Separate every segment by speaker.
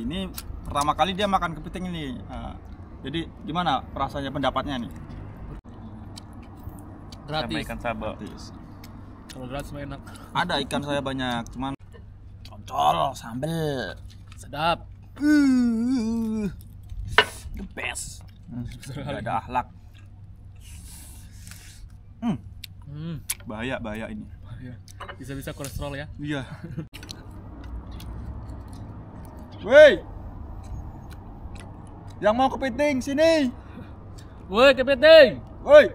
Speaker 1: ini pertama kali dia makan kepiting ini. Nah, jadi gimana rasanya pendapatnya nih?
Speaker 2: Sama
Speaker 3: gratis
Speaker 2: ikan sabo.
Speaker 1: Gratis.
Speaker 3: kalau gratis mah enak
Speaker 1: Ada ikan saya banyak, cuman cocol sambel.
Speaker 3: sedap
Speaker 1: Uh, the best. Gak ada akhlak. Hmm,
Speaker 3: hmm.
Speaker 1: bahaya bahaya ini.
Speaker 3: bisa bisa kolesterol ya
Speaker 1: Iya. Woi. Yang mau kepiting sini.
Speaker 3: woi kepiting
Speaker 1: Woi.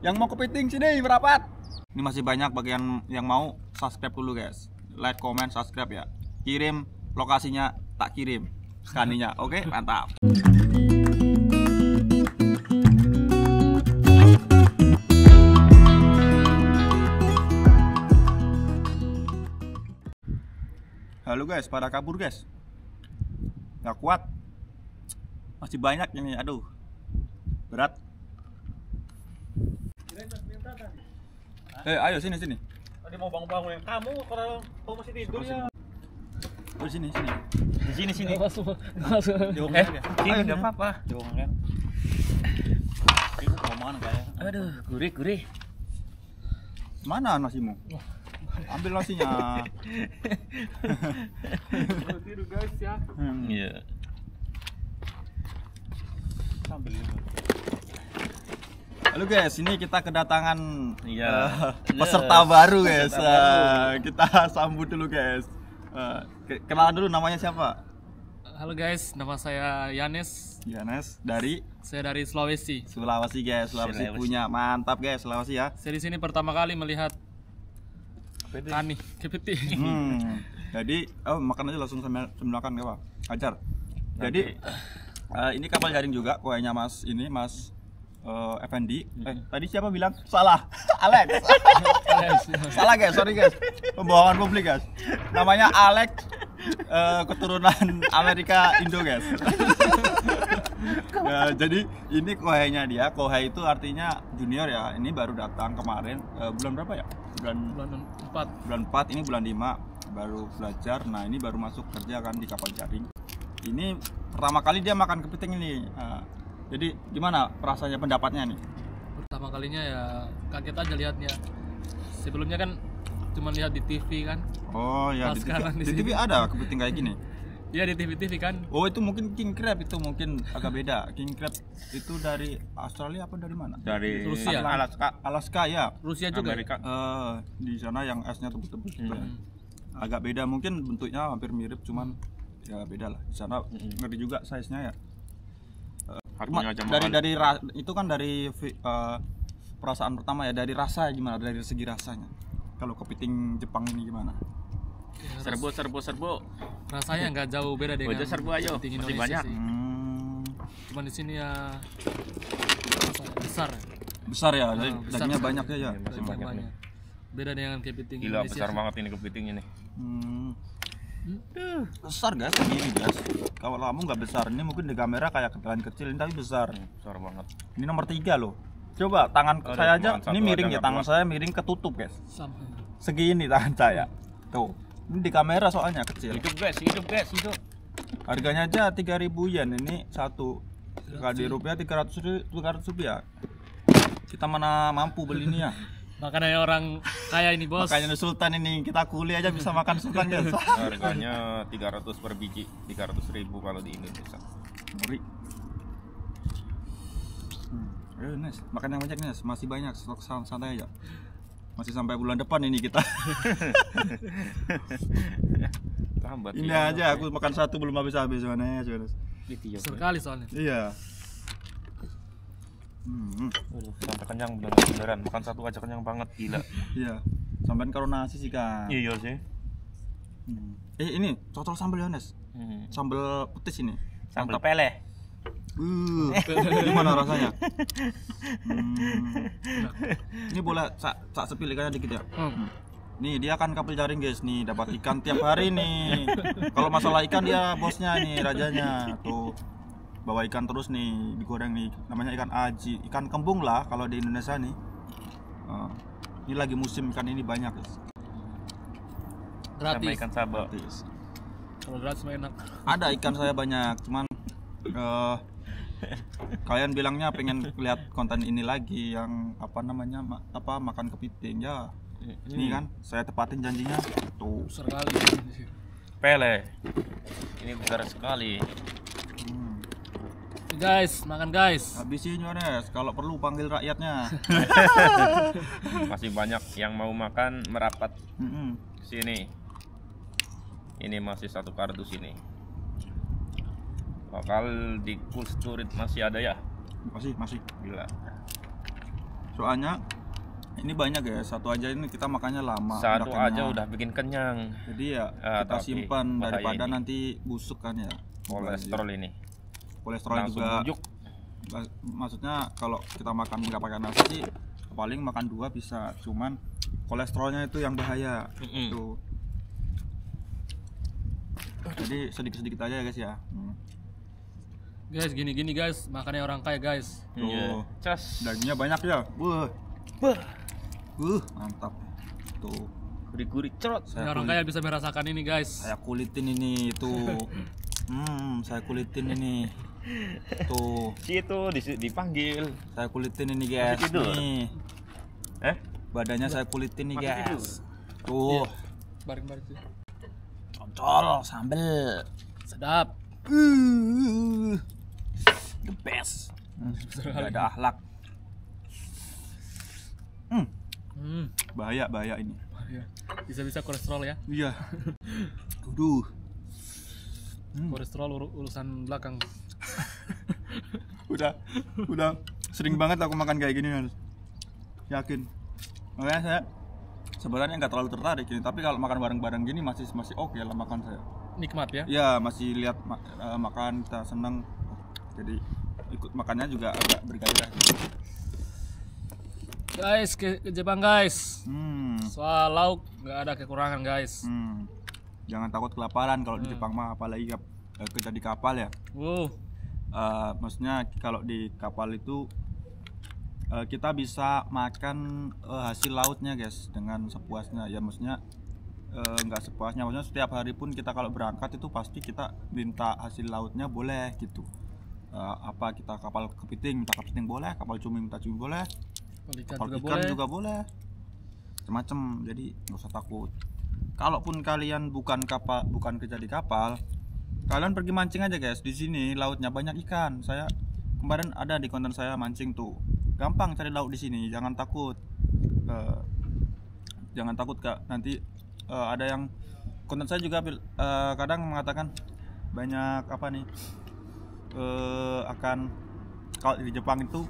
Speaker 1: Yang mau kepiting sini merapat. Ini masih banyak bagian yang mau subscribe dulu guys. Like, comment, subscribe ya. Kirim lokasinya tak kirim skaninya. Oke, mantap. Halo guys, pada kabur guys. Gak kuat. Masih banyak ini, aduh. Berat. Eh, ayo sini sini.
Speaker 2: Tadi mau bangun-bangunin kamu kalau kamu masih tidur ya.
Speaker 1: Oh, sini sini.
Speaker 2: Di sini sini.
Speaker 3: masuk masuk
Speaker 2: Eh, sini enggak apa-apa. Jangan kan. Ibu ngomongan kayak. Aduh, gurih gurih.
Speaker 1: Mana nasimu? Ambil nasinya.
Speaker 3: tidur guys ya
Speaker 1: Hmm.
Speaker 2: Iya. Sambil
Speaker 1: Halo guys, ini kita kedatangan
Speaker 2: Iya.
Speaker 1: eh, peserta
Speaker 2: Yes.
Speaker 1: baru guys.
Speaker 2: Peserta baru.
Speaker 1: Eh, kita sambut dulu guys. Ke- kenalan dulu namanya siapa?
Speaker 3: halo guys nama saya Yanes
Speaker 1: Yanes dari
Speaker 3: saya dari Sulawesi
Speaker 1: Sulawesi guys. Sulawesi,
Speaker 2: Sulawesi.
Speaker 1: punya. Mantap guys, Sulawesi ya.
Speaker 3: saya di sini pertama kali melihat tani kepiting
Speaker 1: Hmm. Jadi, oh makan aja langsung sambil sambil makan gak apa? Ajar. Jadi eh, ini kapal jaring juga kuenya Mas ini Mas eh, Effendi. Eh, tadi siapa bilang? Salah. Alex. Salah guys, sorry guys. Pembohongan publik guys. Namanya Alex eh, keturunan Amerika Indo guys. Ya, jadi ini kohainya dia. Kohai itu artinya junior ya. Ini baru datang kemarin. Eh, bulan berapa ya? Bulan
Speaker 3: bulan empat.
Speaker 1: bulan 4 ini bulan 5 baru belajar. Nah ini baru masuk kerja kan di kapal jaring. Ini pertama kali dia makan kepiting ini. Nah, jadi gimana rasanya pendapatnya nih?
Speaker 3: Pertama kalinya ya kaget aja lihatnya sebelumnya kan cuma lihat di TV kan.
Speaker 1: Oh ya
Speaker 3: Pas
Speaker 1: di TV,
Speaker 3: sekarang di
Speaker 1: di TV ada kepiting kayak gini
Speaker 3: Iya di TV TV kan.
Speaker 1: Oh itu mungkin king crab itu mungkin agak beda. King crab itu dari Australia apa dari mana?
Speaker 2: Dari
Speaker 3: Rusia.
Speaker 2: Alaska,
Speaker 1: Alaska ya.
Speaker 3: Rusia juga
Speaker 2: Amerika.
Speaker 1: Eh, di sana yang esnya tebus-tebus. Ya.
Speaker 3: Hmm.
Speaker 1: agak beda mungkin bentuknya hampir mirip cuman ya beda lah. Di sana
Speaker 2: Mm-mm.
Speaker 1: ngeri juga size nya ya Ma- dari dari ra- itu kan dari eh, perasaan pertama ya dari rasa gimana dari segi rasanya. Kalau kepiting Jepang ini gimana
Speaker 3: Ya,
Speaker 2: serbu serbu serbu.
Speaker 3: rasanya nggak jauh beda dengan
Speaker 2: Aja serbu ayo.
Speaker 3: kepiting
Speaker 2: Masih
Speaker 3: Indonesia
Speaker 2: banyak.
Speaker 3: sih.
Speaker 1: hmm,
Speaker 3: Cuman di sini ya besar.
Speaker 1: besar ya
Speaker 3: Ah, besar
Speaker 1: dagingnya
Speaker 3: sekali.
Speaker 1: banyak ya ya
Speaker 2: Masih
Speaker 3: Dagingnya
Speaker 2: banyak nih.
Speaker 3: Beda dengan kepiting
Speaker 2: Gila
Speaker 3: Indonesia.
Speaker 2: besar banget ini kepiting ini.
Speaker 1: hmm, besar guys segini guys kalau kamu nggak besar ini mungkin di kamera kayak kecil kecil ini tapi besar
Speaker 2: Hmm, Besar banget.
Speaker 1: ini nomor tiga loh coba tangan
Speaker 2: Aduh,
Speaker 1: saya aja ini miring
Speaker 2: aja
Speaker 1: ya tangan saya miring ketutup guys
Speaker 3: Sama.
Speaker 1: segini tangan saya tuh ini di kamera soalnya kecil
Speaker 2: Hidup guys, hidup guys, hidup.
Speaker 1: harganya aja 3000 yen ini satu kalau di rupiah 300 ri- 300 rupiah kita mana mampu beli ini ya
Speaker 3: Makanya orang kaya ini bos.
Speaker 1: makanya sultan ini kita kuliah aja bisa makan sultan guys
Speaker 2: Harganya 300 per biji, 300 ribu kalau di Indonesia.
Speaker 1: ngeri hmm. Ayo Nes, makan yang banyak Nes, masih banyak stok san- santai aja masih sampai bulan depan ini kita
Speaker 2: Lambat.
Speaker 1: ini
Speaker 2: ya.
Speaker 1: aja aku makan satu belum habis habis mana ya.
Speaker 2: Gitu ya.
Speaker 3: Sekali soalnya.
Speaker 1: iya hmm.
Speaker 2: Aduh, sampai kenyang bener beneran. Makan satu aja kenyang banget gila.
Speaker 1: iya sampai karo nasi sih kan
Speaker 2: Iya sih.
Speaker 1: Hmm. Eh ini cocol sambal ya Nes.
Speaker 2: Hmm.
Speaker 1: Sambal petis ini.
Speaker 2: Sambal
Speaker 1: Mantap.
Speaker 2: pele.
Speaker 1: Uh, gimana rasanya? Hmm. Ini boleh cak cak sepil ikannya dikit ya.
Speaker 3: Hmm.
Speaker 1: Nih dia kan kapal jaring guys nih dapat ikan tiap hari nih. Kalau masalah ikan dia bosnya nih rajanya tuh bawa ikan terus nih digoreng nih namanya ikan aji ikan kembung lah kalau di Indonesia nih. Eh, ini lagi musim ikan ini banyak guys.
Speaker 2: Sama
Speaker 3: Gratis.
Speaker 2: ikan sabo.
Speaker 1: Gratis.
Speaker 3: Kalau gratis enak.
Speaker 1: ada ikan saya banyak cuman eh, kalian bilangnya pengen lihat konten ini lagi yang apa namanya ma- apa makan kepiting ya ini kan saya tepatin janjinya tuh
Speaker 3: Besar kali.
Speaker 2: Pele. Ini besar sekali.
Speaker 1: Hmm.
Speaker 3: Guys, makan guys.
Speaker 1: habisin Yones kalau perlu panggil rakyatnya
Speaker 2: Masih banyak yang mau makan merapat
Speaker 1: Mm-mm.
Speaker 2: ke sini. Ini masih satu kardus ini. Bakal di storage masih ada ya?
Speaker 1: masih masih
Speaker 2: Gila.
Speaker 1: soalnya ini banyak ya satu aja ini kita makannya lama
Speaker 2: Satu
Speaker 1: udah
Speaker 2: aja udah bikin kenyang.
Speaker 1: jadi ya
Speaker 2: Ah,
Speaker 1: kita simpan daripada
Speaker 2: ini.
Speaker 1: nanti busuk kan ya
Speaker 2: Kolesterol ini.
Speaker 1: kolesterol
Speaker 2: Langsung
Speaker 1: juga
Speaker 2: bujuk.
Speaker 1: Maksudnya kalau kita makan nggak pakai nasi sih paling makan dua bisa cuman kolesterolnya itu yang bahaya
Speaker 2: Mm-mm.
Speaker 1: tuh jadi sedikit sedikit aja ya guys ya Hmm.
Speaker 3: Guys, gini-gini guys, makannya orang kaya guys.
Speaker 2: Iya.
Speaker 1: Tuh.
Speaker 2: Cas.
Speaker 1: dagingnya banyak ya wah
Speaker 2: Bah.
Speaker 1: uh mantap tuh
Speaker 2: Gurih-gurih cerot.
Speaker 1: Saya,
Speaker 3: orang
Speaker 1: kulit-
Speaker 3: kaya bisa merasakan ini guys.
Speaker 1: saya kulitin ini tuh hmm saya kulitin ini tuh
Speaker 2: Situ dis- dipanggil.
Speaker 1: saya kulitin ini guys
Speaker 2: Masih tidur?
Speaker 1: nih
Speaker 2: Eh?
Speaker 1: badannya saya kulitin nih
Speaker 2: Masih tidur?
Speaker 1: guys tuh
Speaker 3: Bareng-bareng sih.
Speaker 1: Cocol sambel.
Speaker 3: Sedap.
Speaker 1: Uh, the best. Gak ada akhlak. Hmm,
Speaker 3: Hmm.
Speaker 1: bahaya bahaya ini.
Speaker 3: Bisa-bisa kolesterol ya.
Speaker 1: Iya. Aduh. Hmm,
Speaker 3: Kolesterol ur- urusan belakang.
Speaker 1: udah udah sering banget aku makan kayak gini Hans. Yakin. Makanya saya sebenarnya nggak terlalu tertarik ini, tapi kalau makan bareng-bareng gini masih masih oke lah makan saya.
Speaker 3: Nikmat ya.
Speaker 1: Ya masih lihat ma- eh, makan kita seneng. Jadi ikut makannya juga agak bergairah.
Speaker 3: Guys, ke, ke Jepang guys.
Speaker 1: Hmm.
Speaker 3: Soal lauk nggak ada kekurangan guys.
Speaker 1: Hmm. Jangan takut kelaparan kalau di Jepang mah apalagi kap- eh, kerja di kapal ya.
Speaker 3: Wow.
Speaker 1: Eh, maksudnya kalau di kapal itu eh, kita bisa makan eh, hasil lautnya guys dengan sepuasnya ya maksudnya nggak sepuasnya maksudnya setiap hari pun kita kalau berangkat itu pasti kita minta hasil lautnya boleh gitu Eh, apa kita kapal kepiting minta kepiting boleh kapal cumi minta cumi boleh
Speaker 3: Kalau ikan
Speaker 1: kapal
Speaker 3: juga
Speaker 1: ikan
Speaker 3: boleh.
Speaker 1: juga boleh. Macam jadi nggak usah takut. Kalaupun kalian bukan kapal bukan kerja di kapal kalian pergi mancing aja guys. Di sini lautnya banyak ikan. Saya kemarin ada di konten saya mancing tuh. Gampang cari laut di sini jangan takut. Eh, jangan takut kak. Nanti eh, ada yang konten saya juga eh, kadang mengatakan banyak apa nih eh, akan kalau di Jepang itu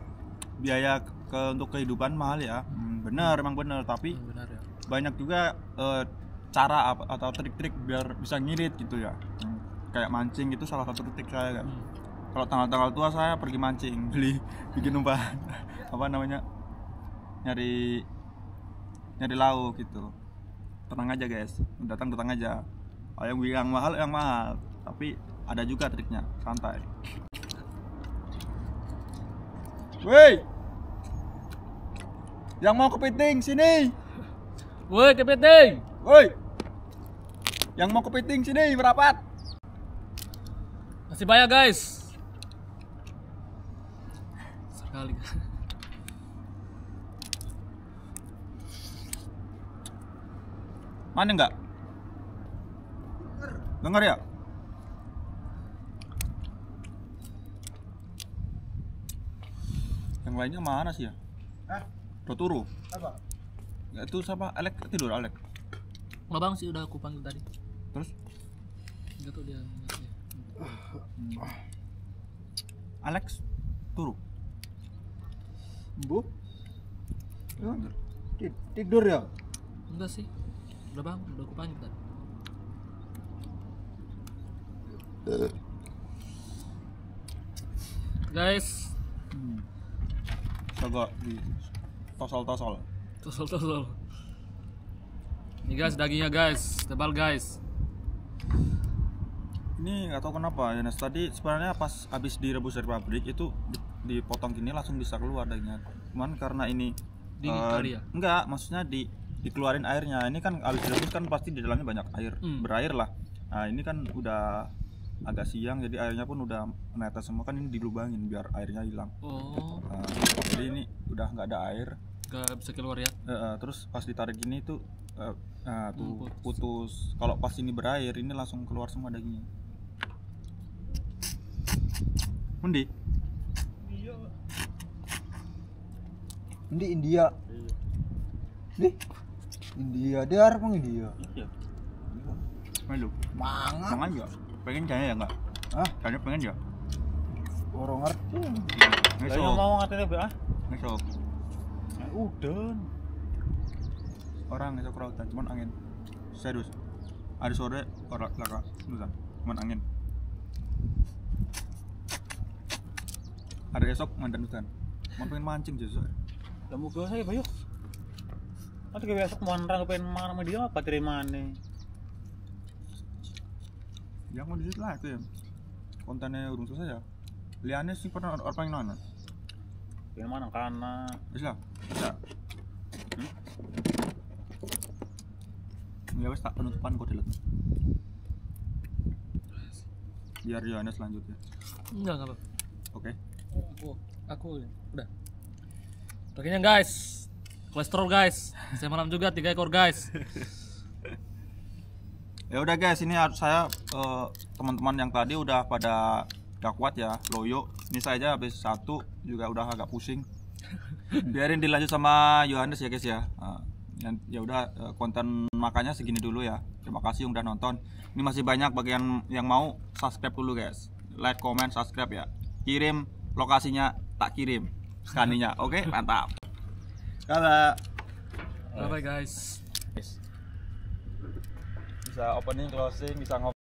Speaker 1: biaya ke untuk kehidupan mahal ya. Hmm, benar emang benar. Tapi
Speaker 3: Hmm, benar ya.
Speaker 1: banyak juga eh, cara apa- atau trik-trik biar bisa ngirit gitu ya. Hmm, kayak mancing itu salah satu trik saya kan
Speaker 3: Hmm.
Speaker 1: kalau tanggal-tanggal tua saya pergi mancing beli bikin umpan apa namanya nyari nyari lauk gitu. Tenang aja guys. Datang datang aja. Kalau yang yang mahal yang mahal. Tapi ada juga triknya santai Woi yang mau kepiting sini
Speaker 3: Woi, kepiting.
Speaker 1: Woi yang mau kepiting sini merapat
Speaker 3: Masih banyak guys. Sekali.
Speaker 1: Mana enggak? Dengar ya? Yang lainnya mana sih ya?
Speaker 4: Hah?
Speaker 1: Totoro.
Speaker 4: Apa?
Speaker 1: Ya, itu siapa? Alek tidur Alek.
Speaker 3: Nggak bang sih udah aku panggil tadi.
Speaker 1: Terus
Speaker 3: Enggak tuh dia.
Speaker 1: Alex turu.
Speaker 4: Bu? Ti- Tidur ya?
Speaker 3: Enggak sih. Udah bang, udah aku panggil tadi. Guys,
Speaker 1: Hmm. Coba di tosol-tosol.
Speaker 3: tosol tosol. Ini guys dagingnya guys, tebal guys.
Speaker 1: Ini nggak tahu kenapa ya Nes. Tadi sebenarnya pas habis direbus dari pabrik itu di- dipotong gini langsung bisa keluar dagingnya. Cuman karena ini
Speaker 3: Dingin
Speaker 1: eh,
Speaker 3: kali ya?
Speaker 1: Enggak, maksudnya di dikeluarin airnya. Ini kan habis direbus kan pasti di dalamnya banyak air,
Speaker 3: Hmm.
Speaker 1: berair lah. nah ini kan udah agak siang jadi airnya pun udah menetes semua kan ini dilubangin biar airnya hilang
Speaker 3: Oh,
Speaker 1: Nah, jadi ini udah nggak ada air
Speaker 3: gak bisa keluar ya.
Speaker 1: Eh, eh, terus pas ditarik gini tuh eh, nah tuh
Speaker 3: Hmm,
Speaker 1: putus kalau pas ini berair ini langsung keluar semua dagingnya Mundi
Speaker 4: Ini India. Nih. India, dia harus India.
Speaker 2: Iya.
Speaker 1: Melu
Speaker 4: Mangan.
Speaker 1: Jangan ya pengen kayaknya ya nggak
Speaker 4: Ah,
Speaker 1: kayaknya pengen ya?
Speaker 4: Orang ngerti.
Speaker 2: Lah yang
Speaker 1: ngesok
Speaker 2: mau ngatene be ah.
Speaker 1: ngesok
Speaker 2: Eh, Udan.
Speaker 1: orang ngesok rautan cuman angin. Serius. Hari sore orang laka nusa cuman angin. Hari esok mandan hutan mau pengen mancing justru
Speaker 2: Lah muga saya bayuk. Nanti kayak besok mau nerang pengen mana sama dia apa terima nih.
Speaker 1: Yang mau disit lah itu ya kontennya urung selesai ya liane sih pernah orang pengen nonton
Speaker 2: Pengen mana kana.
Speaker 1: bisa bisa ya wes tak penutupan kok dulu biar Yohanes lanjut ya
Speaker 3: Enggak, enggak apa.
Speaker 1: oke
Speaker 3: Aku, aku udah. Pakainya guys. Kolesterol guys. Saya malam juga tiga ekor guys.
Speaker 1: Ya udah guys ini harus saya eh, teman-teman yang tadi udah pada gak kuat ya loyo. Ini saya aja habis satu juga udah agak pusing. Biarin dilanjut sama Yohanes ya guys ya. Yang- ya udah eh, konten makanya segini dulu ya. Terima kasih yang udah nonton. Ini masih banyak bagian yang mau subscribe dulu guys. Like comment subscribe ya. Kirim lokasinya tak kirim. Skaninya oke mantap. Kalau
Speaker 3: Bye bye guys.
Speaker 1: Bisa opening closing bisa